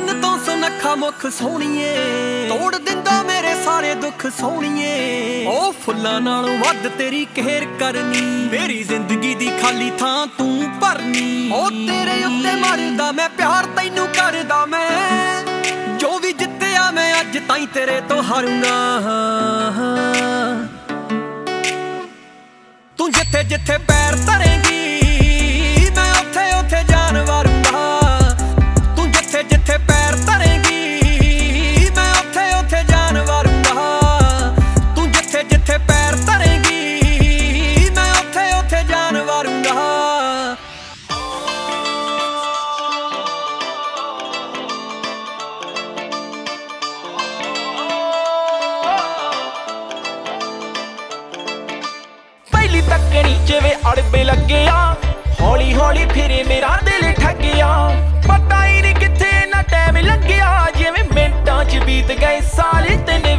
ਚੰਨ ਤੋਂ ਸੁਨੱਖਾ ਮੁਖ ਸੋਹਣੀਏ। ਤੋੜ ਦਿੰਦਾ ਮੇਰੇ ਸਾਰੇ ਦੁੱਖ ਸੋਹਣੀਏ। ਉਹ ਫੁੱਲਾਂ ਨਾਲੋਂ ਵੱਧ ਤੇਰੀ ਕਹਿਰ ਕਰਨੀ। ਮੇਰੀ ਜ਼ਿੰਦਗੀ ਦੀ ਖਾਲੀ ਥਾਂ ਤੂੰ ਭਰਨੀ। ਉਹ ਤੇਰੇ ਉੱਤੇ ਮਰਦਾ ਮੈਂ, ਪਿਆਰ ਤੈਨੂੰ ਕਰਦਾ ਮੈਂ। ਜੋ ਵੀ ਜਿੱਤਿਆ ਮੈਂ, ਅੱਜ ਤਾਈਂ ਤੇਰੇ ਤੋਂ ਹਾਰੂੰਗਾ। ਤੂੰ ਜਿੱਥੇ ਜਿੱਥੇ ਪੈਰ ਧਰੇ ਪਹਿਲੀ ਤੱਕਣੀ ਚ ਵੇ ਅੜਬੇ ਲੱਗਿਆ। ਹੌਲੀ ਹੌਲੀ ਫਿਰੇ ਮੇਰਾ ਦਿਲ ਠੱਗਿਆ। ਪਤਾ ਹੀ ਨਹੀਂ ਕਿੱਥੇ ਨਾ ਟਾਈਮ ਲੱਗਿਆ, ਜਿਵੇਂ ਮਿੰਟਾਂ ਚ ਬੀਤ ਗਏ ਸਾਲ ਤਿੰਨ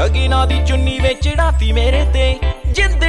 ਸ਼ਗੀਨਾ ਦੀ ਚੁੰਨੀ ਵਿੱਚ ਚੜਾਤੀ ਮੇਰੇ ਤੇ। ਜਿੰਦ